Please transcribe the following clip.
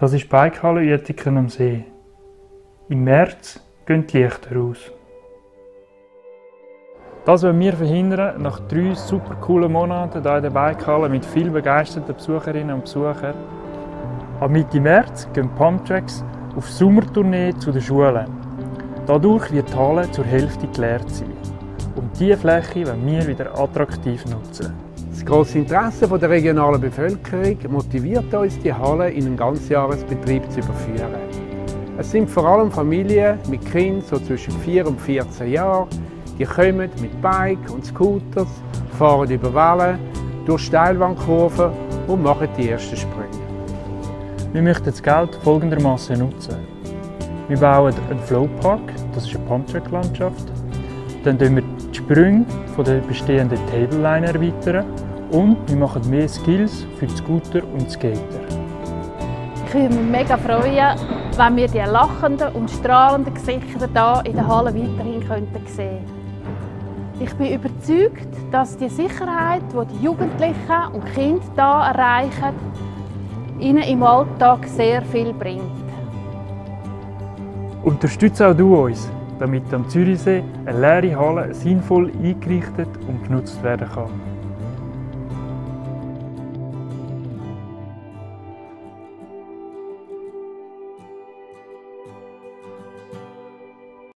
Das ist die Bikehalle Uetiken am See. Im März gehen die Lichter aus. Das wollen wir verhindern nach drei super coolen Monaten hier in der Bikehalle mit vielen begeisterten Besucherinnen und Besuchern. Ab Mitte März gehen Pumptracks auf Sommertournee zu den Schulen. Dadurch wird die Halle zur Hälfte geleert sein. Und diese Fläche wollen wir wieder attraktiv nutzen. Das grosse Interesse der regionalen Bevölkerung motiviert uns, die Halle in einen Ganzjahresbetrieb zu überführen. Es sind vor allem Familien mit Kindern so zwischen 4 und 14 Jahren, die kommen mit Bike und Scooters, fahren über Wellen, durch Steilwandkurven und machen die ersten Sprünge. Wir möchten das Geld folgendermaßen nutzen. Wir bauen einen Flowpark, das ist eine Pumptrack-Landschaft. Dann erweitern wir die Sprünge der bestehenden Tableline erweitern und wir machen mehr Skills für die Scooter und die Skater. Ich würde mich mega freuen, wenn wir die lachenden und strahlenden Gesichter hier in der Halle weiterhin könnten sehen Ich bin überzeugt, dass die Sicherheit, die die Jugendlichen und Kinder hier erreichen, ihnen im Alltag sehr viel bringt. Unterstütze auch du uns, damit am Zürichsee eine leere Halle sinnvoll eingerichtet und genutzt werden kann.